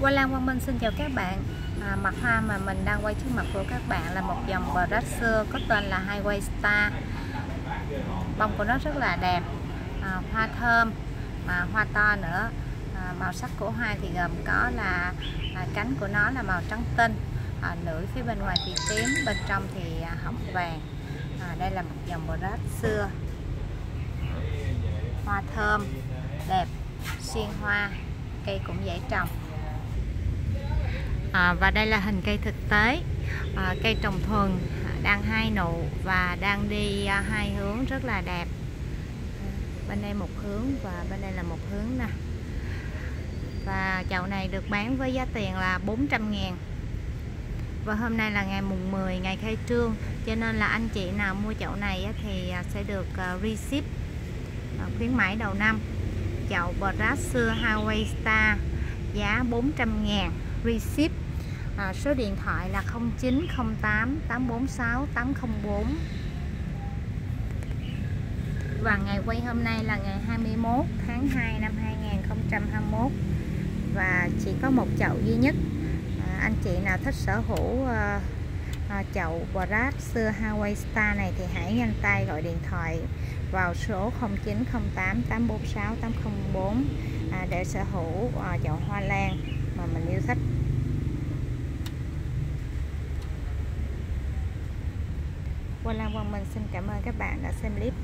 Hoa Lan Quang Minh xin chào các bạn. À, Mặt hoa mà mình đang quay trước mặt của các bạn là một dòng Brasser có tên là Highway Star. Bông của nó rất là đẹp. À, Hoa thơm, mà hoa to nữa. À, Màu sắc của hoa thì gồm có là à, cánh của nó là màu trắng tinh. À, Lưỡi phía bên ngoài thì tím, bên trong thì à, hồng vàng. À, Đây là một dòng Brasser Hoa thơm, đẹp, xuyên hoa Cây cũng dễ trồng à, và đây là hình cây thực tế. À, cây trồng thuần đang hai nụ và đang đi à, hai hướng rất là đẹp. Bên đây một hướng và bên đây là một hướng nè. Và chậu này được bán với giá tiền là 400 ngàn. Và hôm nay là ngày mùng 10 ngày khai trương cho nên là anh chị nào mua chậu này thì à, sẽ được à, receipt à, khuyến mãi đầu năm. Chậu Brasser Hawaii Star giá 400 ngàn receipt. À, số điện thoại là 0908 846 804 và ngày quay hôm nay là ngày 21 tháng 2 năm 2021 và chỉ có một chậu duy nhất. À, anh chị nào thích sở hữu à, à, chậu Brad xưa Hawaii Star này thì hãy nhanh tay gọi điện thoại vào số 0908 846 804 à, để sở hữu à, chậu hoa lan mà mình Lan Quang Minh xin cảm ơn các bạn đã xem clip.